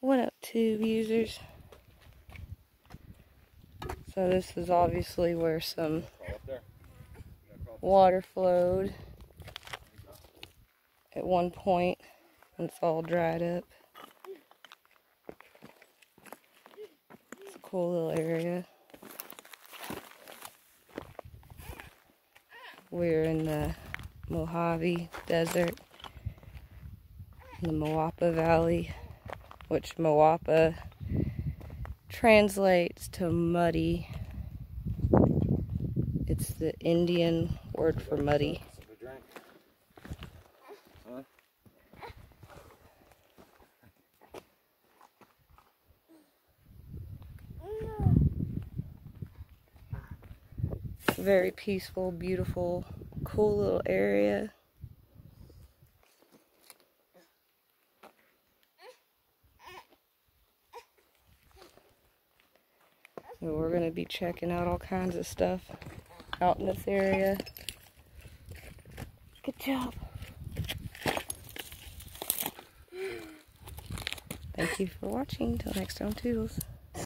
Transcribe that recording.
What up, tube users? So this is obviously where some water flowed at one point and it's all dried up. It's a cool little area. We're in the Mojave Desert, in the Moapa Valley, which Moapa translates to muddy. It's the Indian word for muddy. Very peaceful, beautiful, cool little area. So we're going to be checking out all kinds of stuff out in this area. Good job. Thank you for watching. Till next time, Toodles.